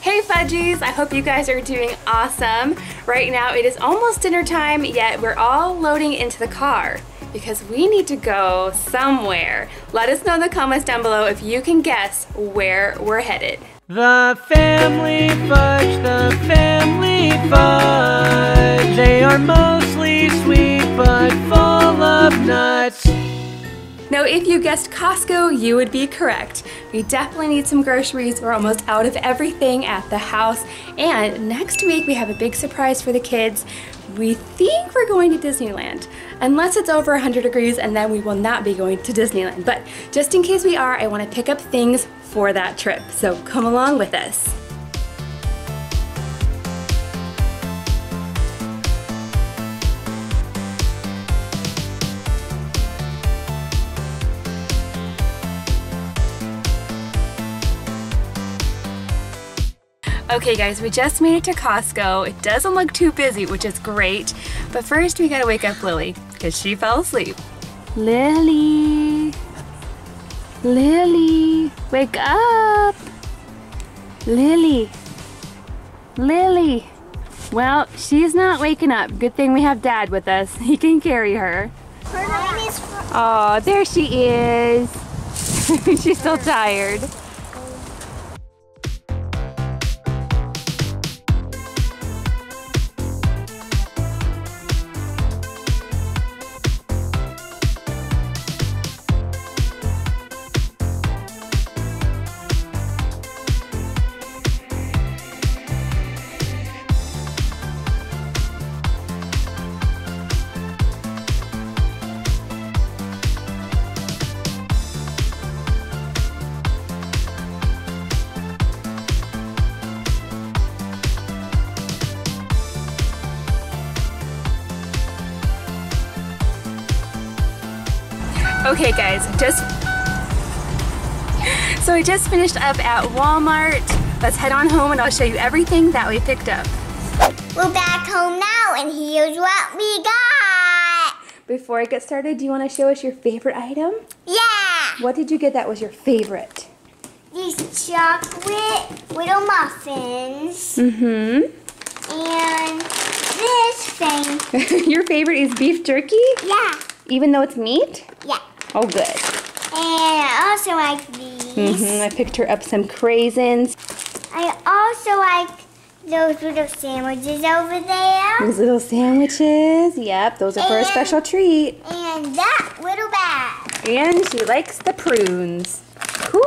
Hey Fudgies, I hope you guys are doing awesome. Right now it is almost dinner time, yet we're all loading into the car because we need to go somewhere. Let us know in the comments down below if you can guess where we're headed. The family fudge, the family fudge. They are mostly sweet but full of nuts. Now, if you guessed Costco, you would be correct. We definitely need some groceries. We're almost out of everything at the house. And next week, we have a big surprise for the kids. We think we're going to Disneyland, unless it's over 100 degrees, and then we will not be going to Disneyland. But just in case we are, I want to pick up things for that trip. So come along with us. Okay guys, we just made it to Costco. It doesn't look too busy, which is great. But first we gotta wake up Lily, because she fell asleep. Lily! Lily! Wake up! Lily! Lily! Well, she's not waking up. Good thing we have Dad with us. He can carry her. Oh, there she is. she's still tired. Okay guys, just so we just finished up at Walmart. Let's head on home and I'll show you everything that we picked up. We're back home now and here's what we got. Before I get started, do you want to show us your favorite item? Yeah. What did you get that was your favorite? These chocolate little muffins. Mm-hmm. And this thing. your favorite is beef jerky? Yeah. Even though it's meat? Yeah. Oh, good. And I also like these. Mm-hmm. I picked her up some craisins. I also like those little sandwiches over there. Those little sandwiches. Yep, those are for a special treat. And that little bag. And she likes the prunes.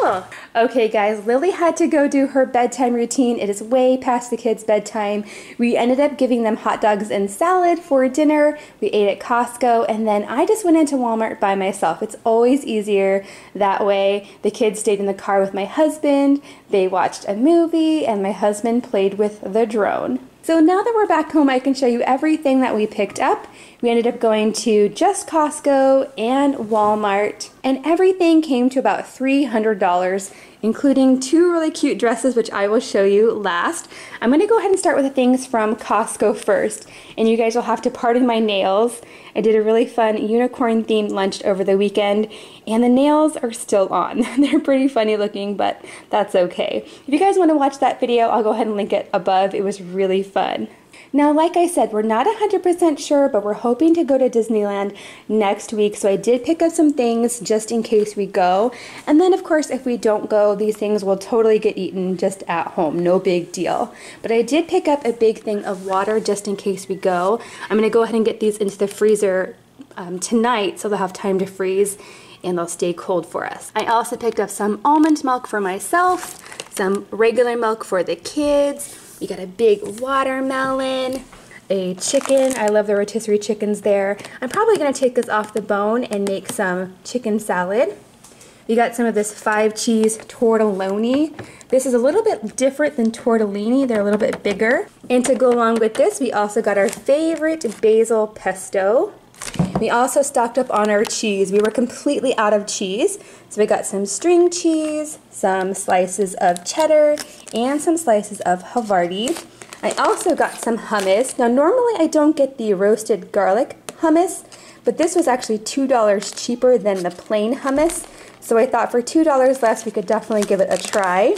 Cool. Okay, guys, Lily had to go do her bedtime routine. It is way past the kids' bedtime. We ended up giving them hot dogs and salad for dinner. We ate at Costco, and then I just went into Walmart by myself. It's always easier that way. The kids stayed in the car with my husband, they watched a movie, and my husband played with the drone. So now that we're back home, I can show you everything that we picked up. We ended up going to just Costco and Walmart, and everything came to about $300, including two really cute dresses, which I will show you last. I'm gonna go ahead and start with the things from Costco first, and you guys will have to pardon my nails. I did a really fun unicorn themed lunch over the weekend, and the nails are still on. They're pretty funny looking, but that's okay. If you guys wanna watch that video, I'll go ahead and link it above. It was really fun. Now, like I said, we're not 100% sure, but we're hoping to go to Disneyland next week. So I did pick up some things just in case we go. And then, of course, if we don't go, these things will totally get eaten just at home. No big deal. But I did pick up a big thing of water just in case we go. I'm going to go ahead and get these into the freezer um, tonight so they'll have time to freeze and they'll stay cold for us. I also picked up some almond milk for myself, some regular milk for the kids. You got a big watermelon, a chicken. I love the rotisserie chickens there. I'm probably gonna take this off the bone and make some chicken salad. You got some of this five cheese tortelloni. This is a little bit different than tortellini. They're a little bit bigger. And to go along with this, we also got our favorite basil pesto. We also stocked up on our cheese. We were completely out of cheese. So we got some string cheese, some slices of cheddar, and some slices of Havarti. I also got some hummus. Now normally I don't get the roasted garlic hummus, but this was actually $2 cheaper than the plain hummus. So I thought for $2 less we could definitely give it a try.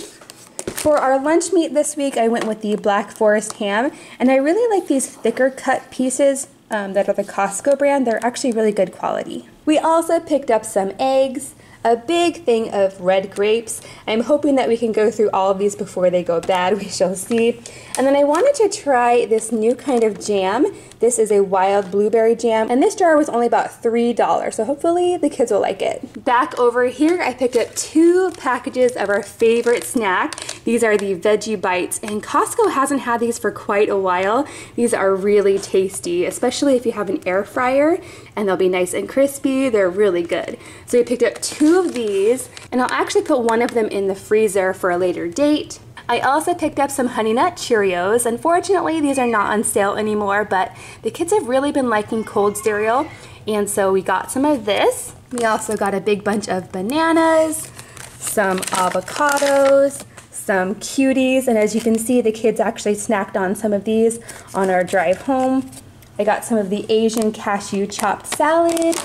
For our lunch meat this week, I went with the Black Forest ham, and I really like these thicker cut pieces um, that are the Costco brand. They're actually really good quality. We also picked up some eggs, a big thing of red grapes. I'm hoping that we can go through all of these before they go bad. We shall see. And then I wanted to try this new kind of jam. This is a wild blueberry jam, and this jar was only about $3, so hopefully the kids will like it. Back over here, I picked up two packages of our favorite snack. These are the Veggie Bites, and Costco hasn't had these for quite a while. These are really tasty, especially if you have an air fryer, and they'll be nice and crispy. They're really good. So we picked up two of these, and I'll actually put one of them in the freezer for a later date. I also picked up some Honey Nut Cheerios. Unfortunately, these are not on sale anymore, but the kids have really been liking cold cereal, and so we got some of this. We also got a big bunch of bananas, some avocados, some cuties, and as you can see, the kids actually snacked on some of these on our drive home. I got some of the Asian cashew chopped salad,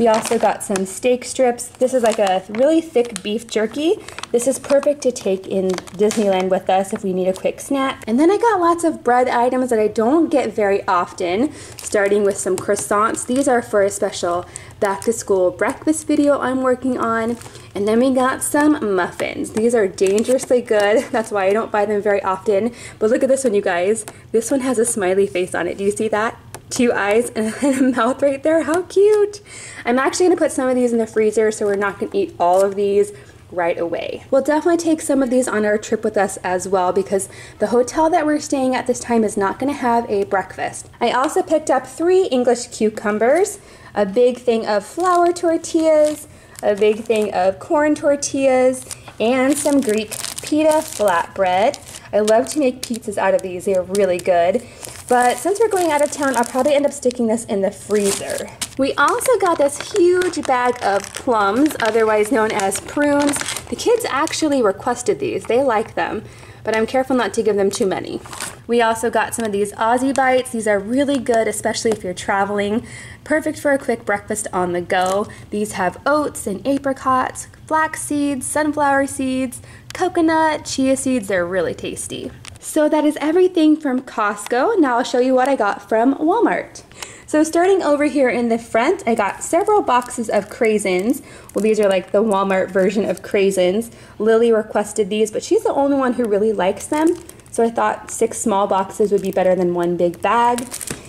we also got some steak strips. This is like a really thick beef jerky. This is perfect to take in Disneyland with us if we need a quick snack. And then I got lots of bread items that I don't get very often, starting with some croissants. These are for a special back to school breakfast video I'm working on. And then we got some muffins. These are dangerously good. That's why I don't buy them very often. But look at this one, you guys. This one has a smiley face on it. Do you see that? Two eyes and a mouth right there. How cute! I'm actually going to put some of these in the freezer so we're not going to eat all of these right away. We'll definitely take some of these on our trip with us as well because the hotel that we're staying at this time is not going to have a breakfast. I also picked up three English cucumbers, a big thing of flour tortillas, a big thing of corn tortillas, and some Greek pita flatbread. I love to make pizzas out of these. They are really good. But since we're going out of town, I'll probably end up sticking this in the freezer. We also got this huge bag of plums, otherwise known as prunes. The kids actually requested these. They like them, but I'm careful not to give them too many. We also got some of these Aussie Bites. These are really good, especially if you're traveling. Perfect for a quick breakfast on the go. These have oats and apricots, flax seeds, sunflower seeds, coconut, chia seeds. They're really tasty. So that is everything from Costco. Now I'll show you what I got from Walmart. So starting over here in the front, I got several boxes of craisins. Well, these are like the Walmart version of craisins. Lily requested these, but she's the only one who really likes them. So I thought six small boxes would be better than one big bag.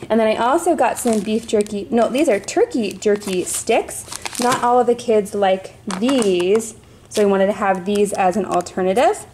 And then I also got some beef jerky. No, these are turkey jerky sticks. Not all of the kids like these, so I wanted to have these as an alternative.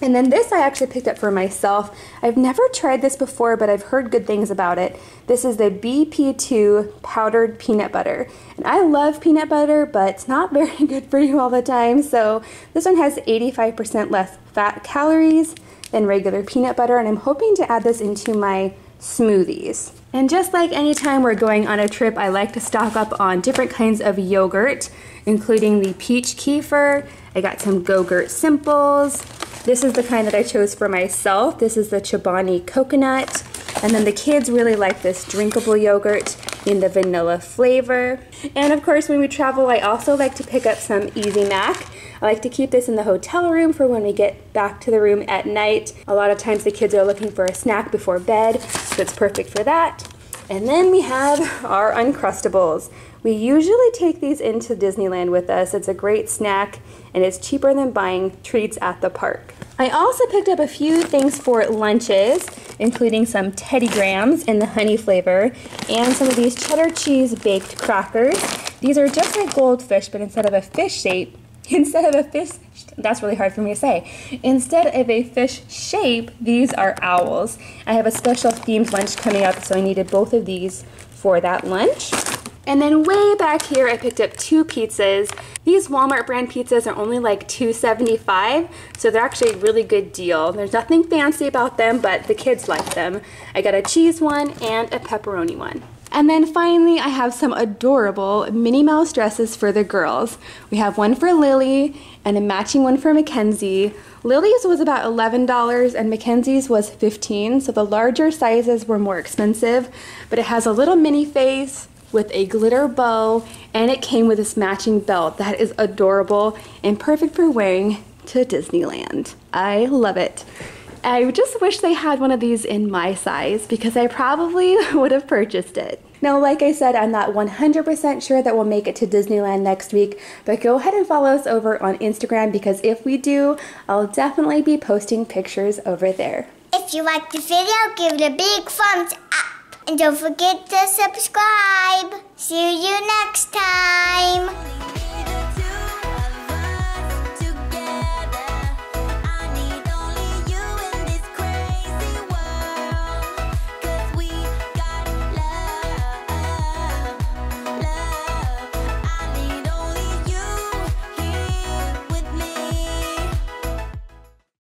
And then this I actually picked up for myself. I've never tried this before, but I've heard good things about it. This is the BP2 powdered peanut butter. And I love peanut butter, but it's not very good for you all the time. So this one has 85% less fat calories than regular peanut butter, and I'm hoping to add this into my smoothies. And just like anytime we're going on a trip, I like to stock up on different kinds of yogurt, including the peach kefir. I got some Go-Gurt Simples, this is the kind that I chose for myself. This is the Chobani coconut. And then the kids really like this drinkable yogurt in the vanilla flavor. And of course, when we travel, I also like to pick up some Easy Mac. I like to keep this in the hotel room for when we get back to the room at night. A lot of times the kids are looking for a snack before bed, so it's perfect for that. And then we have our Uncrustables. We usually take these into Disneyland with us. It's a great snack and it's cheaper than buying treats at the park. I also picked up a few things for lunches, including some Teddy Grahams in the honey flavor and some of these cheddar cheese baked crackers. These are just like goldfish, but instead of a fish shape, instead of a fish, that's really hard for me to say. Instead of a fish shape, these are owls. I have a special themed lunch coming up, so I needed both of these for that lunch. And then way back here, I picked up two pizzas. These Walmart brand pizzas are only like $2.75, so they're actually a really good deal. There's nothing fancy about them, but the kids like them. I got a cheese one and a pepperoni one. And then finally, I have some adorable Minnie Mouse dresses for the girls. We have one for Lily and a matching one for Mackenzie. Lily's was about $11 and Mackenzie's was 15, so the larger sizes were more expensive, but it has a little Minnie face, with a glitter bow and it came with this matching belt that is adorable and perfect for wearing to Disneyland. I love it. I just wish they had one of these in my size because I probably would have purchased it. Now, like I said, I'm not 100% sure that we'll make it to Disneyland next week, but go ahead and follow us over on Instagram because if we do, I'll definitely be posting pictures over there. If you like the video, give it a big thumbs up. And don't forget to subscribe. See you next time.